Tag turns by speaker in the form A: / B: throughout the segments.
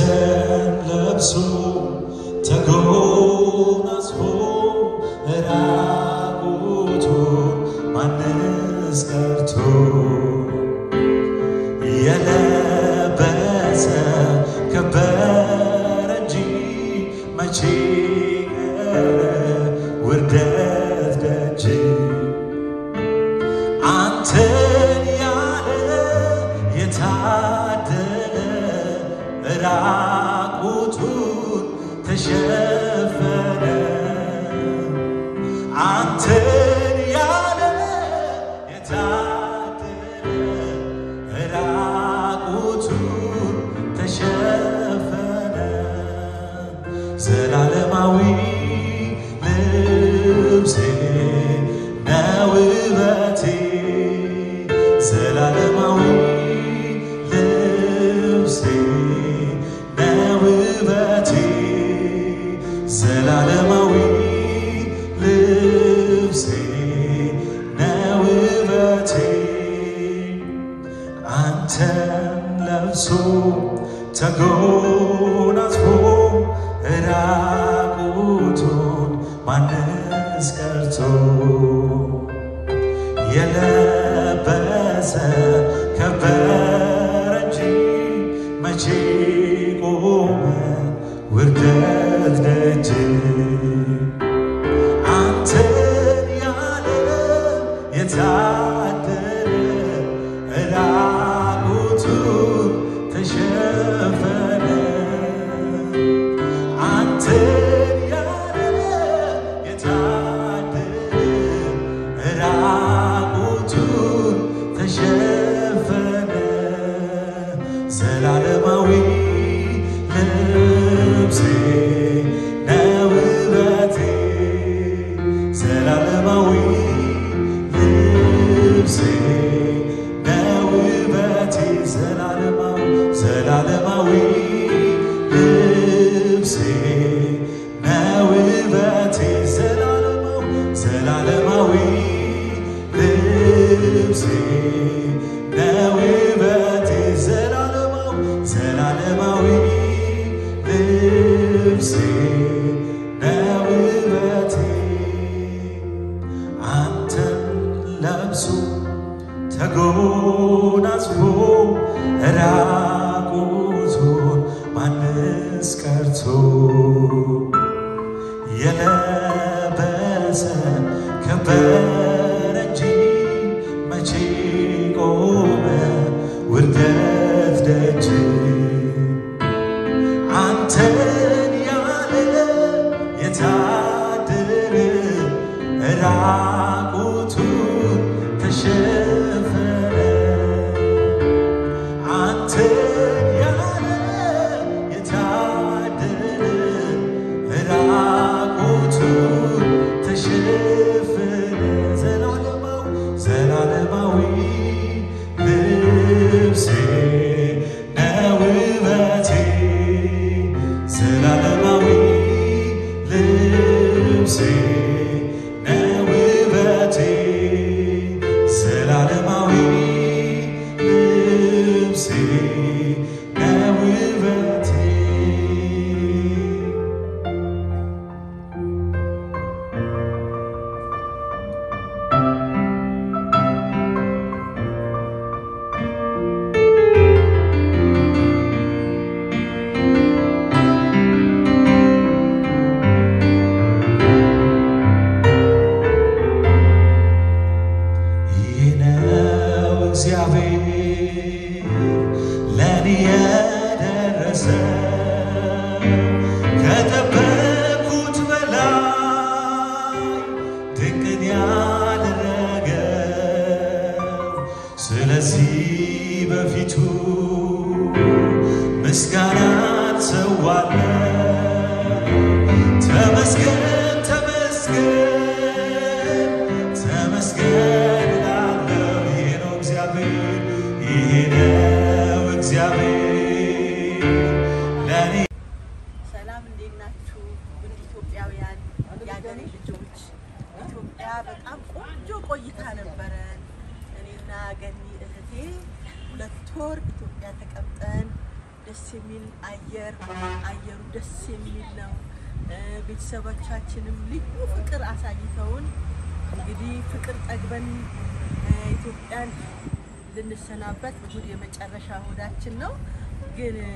A: Sercem lepsu, tego nas chodzi. now that my weak lips sing. Now with a said I let my, said I let my weak lips sing. Said I. cantar. በፊቱ ምስጋና ሰዋለ ተመስገን ተመስገን ተመስገን ላለው ይሄ ነው እግዚአብሔር ይሄ ነው እግዚአብሔር
B: ሰላም እንዴት ናችሁ? ውድ ኢትዮጵያውያን የአገሬ ልጆች። ኢትዮጵያ በጣም ቆንጆ ቆይታ ነበረን እኔና ገኒ ሁለት ወር ኢትዮጵያ ተቀምጠን ደስ የሚል አየር አየሩ ደስ የሚል ነው። ቤተሰቦቻችንም ልዩ ፍቅር አሳይተውን እንግዲህ ፍቅር ጠግበን ኢትዮጵያን ልንሰናበት እሁድ የመጨረሻ እሁዳችን ነው። ግን እ፣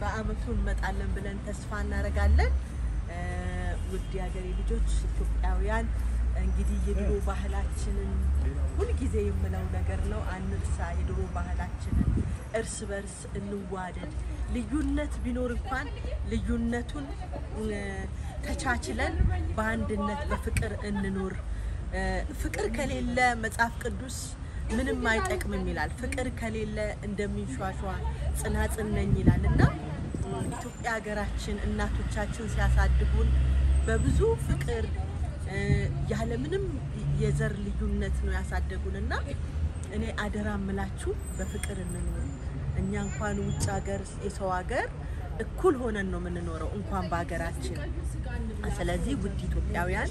B: በአመቱ እንመጣለን ብለን ተስፋ እናደርጋለን። ውድ የሀገሬ ልጆች ኢትዮጵያውያን እንግዲህ የድሮ ባህላችንን ሁልጊዜ የምለው ነገር ነው፣ አንርሳ የድሮ ባህላችንን። እርስ በርስ እንዋደድ። ልዩነት ቢኖር እንኳን ልዩነቱን ተቻችለን በአንድነት በፍቅር እንኑር። እ፣ ፍቅር ከሌለ መጽሐፍ ቅዱስ ምንም አይጠቅምም ይላል። ፍቅር ከሌለ እንደሚንሿሿ ጽናጽን ነኝ ይላል እና ኢትዮጵያ ሀገራችን እናቶቻችን ሲያሳድጉን በብዙ ፍቅር ያለምንም የዘር ልዩነት ነው ያሳደጉን እና እኔ አደራ ምላችሁ በፍቅር እንኑር። እኛ እንኳን ውጭ ሀገር የሰው ሀገር እኩል ሆነን ነው የምንኖረው እንኳን በሀገራችን። ስለዚህ ውድ ኢትዮጵያውያን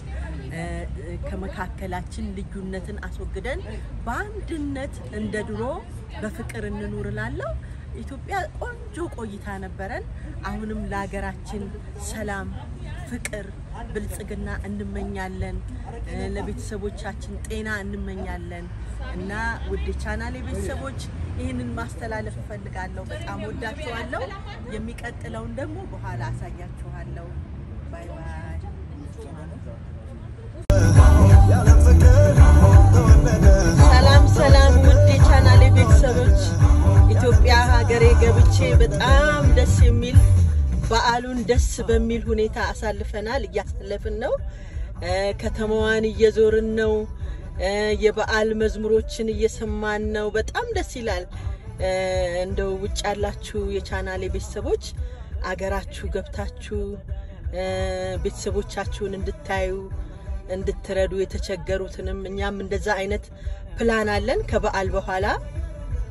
B: ከመካከላችን ልዩነትን አስወግደን በአንድነት እንደ ድሮ በፍቅር እንኑር እላለሁ። ኢትዮጵያ ቆንጆ ቆይታ ነበረን። አሁንም ለሀገራችን ሰላም፣ ፍቅር፣ ብልጽግና እንመኛለን። ለቤተሰቦቻችን ጤና እንመኛለን እና ውድ ቻናሌ ቤተሰቦች ይህንን ማስተላለፍ እፈልጋለሁ። በጣም እወዳችኋለሁ። የሚቀጥለውን ደግሞ በኋላ አሳያችኋለሁ። bye bye። በዓሉን ደስ በሚል ሁኔታ አሳልፈናል። እያሳለፍን ነው። ከተማዋን እየዞርን ነው። የበዓል መዝሙሮችን እየሰማን ነው። በጣም ደስ ይላል። እንደው ውጭ ያላችሁ የቻናሌ ቤተሰቦች አገራችሁ ገብታችሁ ቤተሰቦቻችሁን እንድታዩ እንድትረዱ የተቸገሩትንም እኛም እንደዛ አይነት ፕላን አለን። ከበዓል በኋላ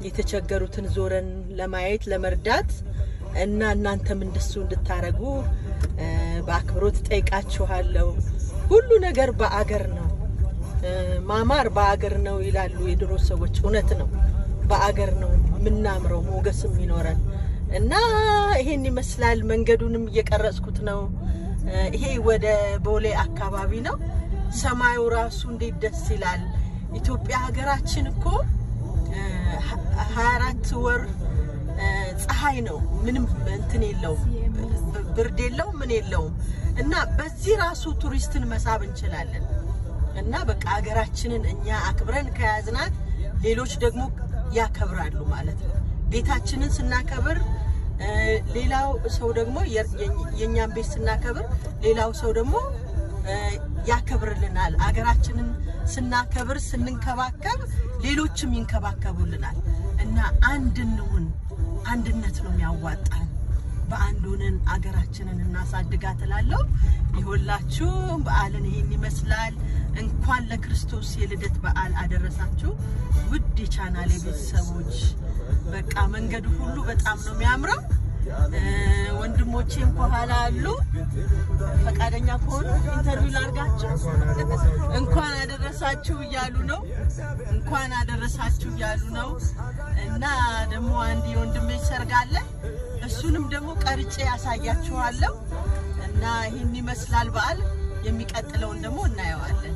B: የተቸገሩትን ዞረን ለማየት ለመርዳት እና እናንተም እንደሱ እንድታረጉ በአክብሮት ጠይቃችኋለሁ። ሁሉ ነገር በአገር ነው ማማር በአገር ነው ይላሉ የድሮ ሰዎች። እውነት ነው። በአገር ነው የምናምረው ሞገስ የሚኖረን እና ይሄን ይመስላል። መንገዱንም እየቀረጽኩት ነው። ይሄ ወደ ቦሌ አካባቢ ነው። ሰማዩ ራሱ እንዴት ደስ ይላል። ኢትዮጵያ ሀገራችን እኮ ሀያ አራት ወር ፀሐይ ነው። ምንም እንትን የለውም፣ ብርድ የለውም፣ ምን የለውም እና በዚህ ራሱ ቱሪስትን መሳብ እንችላለን። እና በቃ ሀገራችንን እኛ አክብረን ከያዝናት ሌሎች ደግሞ ያከብራሉ ማለት ነው። ቤታችንን ስናከብር ሌላው ሰው ደግሞ የእኛን ቤት ስናከብር ሌላው ሰው ደግሞ ያከብርልናል። አገራችንን ስናከብር ስንንከባከብ ሌሎችም ይንከባከቡልናል እና አንድ እንሁን። አንድነት ነው የሚያዋጣን። በአንድ ሆነን አገራችንን እናሳድጋት እላለሁ። ይሁላችሁ በዓልን ይህን ይመስላል። እንኳን ለክርስቶስ የልደት በዓል አደረሳችሁ ውድ የቻናሌ ቤተሰቦች። በቃ መንገዱ ሁሉ በጣም ነው የሚያምረው። ወንድሞቼም ከኋላ አሉ። ፈቃደኛ ከሆኑ interview ላርጋችሁ። እንኳን አደረሳችሁ እያሉ ነው። እንኳን አደረሳችሁ እያሉ ነው። እና ደግሞ አንድ የወንድሜ ሰርግ አለ። እሱንም ደግሞ ቀርጬ አሳያችኋለሁ። እና ይህን ይመስላል በዓል። የሚቀጥለውን ደግሞ እናየዋለን።